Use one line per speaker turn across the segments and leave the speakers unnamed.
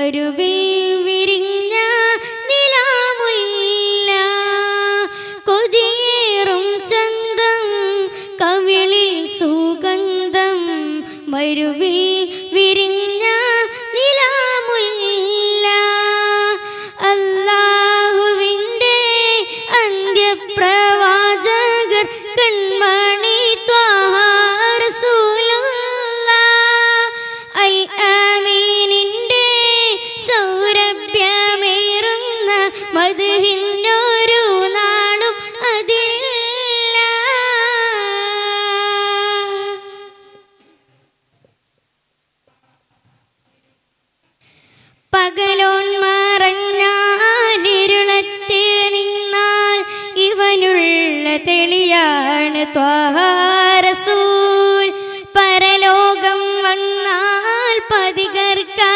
മരുവിൽ വിരിഞ്ഞ ത്വാരസൂൽ പരലോകം വന്നാൽ പതികർക്കരഞ്ഞാൽ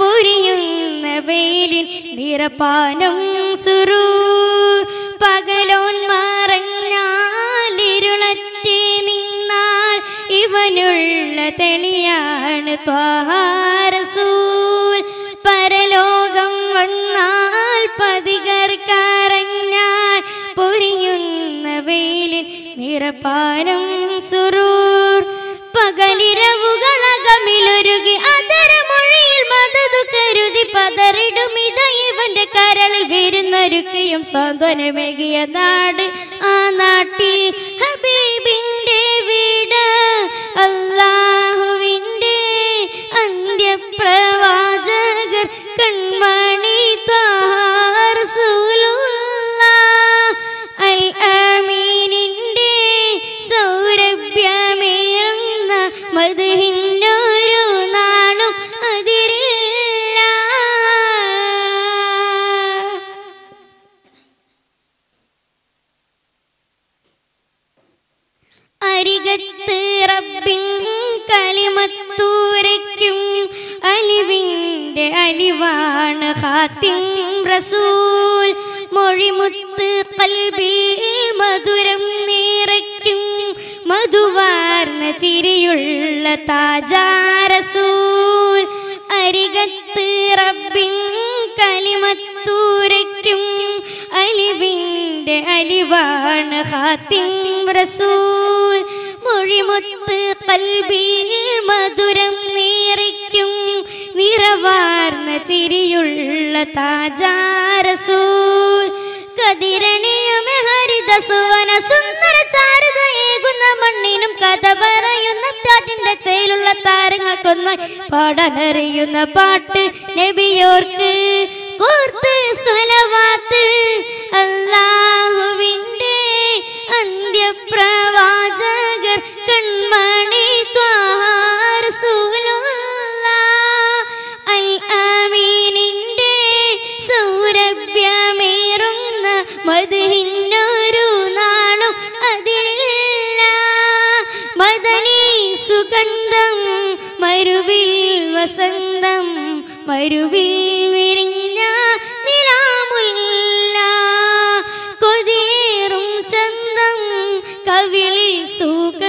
പൊരിയുന്ന വെയിലിൻ നിറപ്പാനും സുറൂ പകലോൻ മറഞ്ഞാലിരുളറ്റ് നിന്നാൽ ഇവനുള്ള തെളിയാണ് ത്വാരസൂൽ നിറപ്പാനും സുറൂർ. പകലിരവുകളകമിലൊരുകി അതരമൊഴിയിൽ മതതു കരുതി പതറിടും ഇത ഇവന്റെ കരളിൽ വരുന്നൊരുക്കിയും സാന്ത്വനമേകിയ നാട്. ആ നാട്ടിൽ ഹബീബിന്റെ അരികത്ത് റബ്ബിൻ കളിമത്തൂരയ്ക്കും അലിവിന്റെ അലിവാണ് ഹാത്തിം റസൂൽ. മൊഴിമുത്ത് കൽബിൽ മധുരം നിറയ്ക്കും മധുവാർന്ന ചിരിയുള്ള താജാ റസൂൽ. അരികത്ത് റബ്ബിൻ കളിമത്തൂരയ്ക്കും അലിവിന്റെ അലിവാണ് ഹാത്തിം റസൂൽ. മൊഴിമുത്ത് കൽബിൽ മധുരം നേറിക്കും. നിറവാർന്ന ചിരിയുള്ള താജാ റസൂൽ ഹരിതസുവന ഹരിത സുവന സുന്ദര ചാരുതയേകുന്ന മണ്ണിനും കഥ പറയുന്ന കാറ്റിന്റെ ചേലുള്ള താരങ്ങൾക്കൊന്ന് പാടാനറിയുന്ന പാട്ട് നബിയോർക്ക് കോർത്ത് സ്വലവാത്ത്. അല്ലാഹുവിന്റെ അന്ത്യപ്രവാചകർ കൺമണി ത്വാറസൂലുള്ള അൽ അമീനിന്റെ സൗരഭ്യമേറുന്ന മധുഹിന്നൊരു നാളും അതിരില്ല മദനീ സുഗന്ധം മരുവിൽ വസന്തം മരുവിൽ വിരിഞ്ഞ നിലാമുല്ല. കൊതിയേറും ചന്തം കവിളിൽ മരുവിൽ